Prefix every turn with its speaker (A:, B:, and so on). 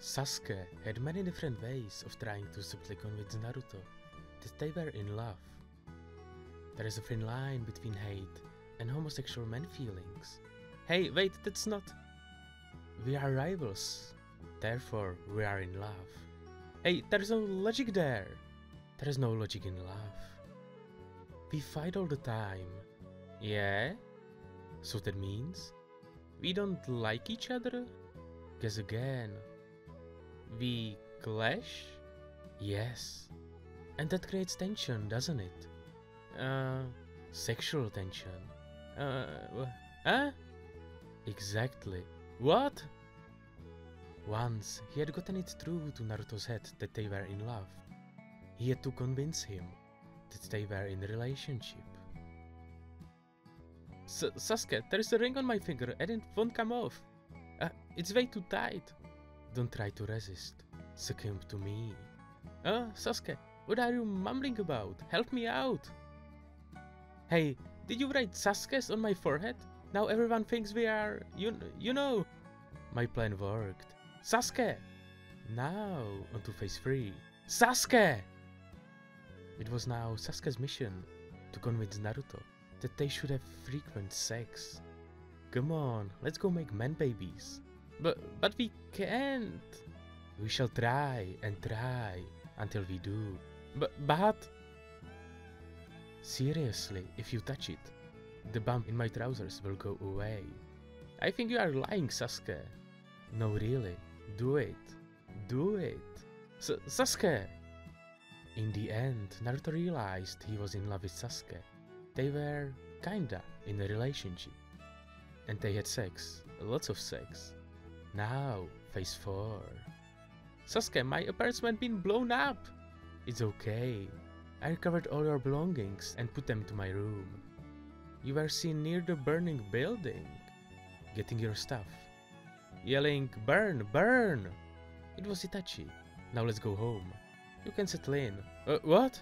A: Sasuke had many different ways of trying to subtly convince Naruto that they were in love. There is a thin line between hate and homosexual man feelings. Hey, wait, that's not. We are rivals, therefore we are in love. Hey, there's no logic there. There is no logic in love. We fight all the time. Yeah? So that means we don't like each other? Guess again. We clash? Yes. And that creates tension, doesn't it? Uh, sexual tension. Uh, huh? Exactly. What? Once he had gotten it through to Naruto's head that they were in love. He had to convince him that they were in a relationship. S- Sasuke, there's a ring on my finger and it won't come off. Uh, it's way too tight. Don't try to resist. Succumb to me. Uh, Sasuke, what are you mumbling about? Help me out. Hey, did you write Sasuke's on my forehead? Now everyone thinks we are, you, you know. My plan worked. Sasuke! Now, onto phase 3. Sasuke! It was now Sasuke's mission to convince Naruto that they should have frequent sex. Come on, let's go make man babies. But, but we can't. We shall try and try until we do. But, but... Seriously, if you touch it, the bump in my trousers will go away. I think you are lying, Sasuke. No, really. Do it. Do it. S- Sasuke! In the end, Naruto realized he was in love with Sasuke. They were kinda in a relationship. And they had sex. Lots of sex. Now, phase 4. Sasuke, my apartment been blown up! It's okay. I recovered all your belongings and put them to my room. You were seen near the burning building, getting your stuff, yelling, Burn, burn! It was Itachi. Now let's go home. You can settle in. Uh, what?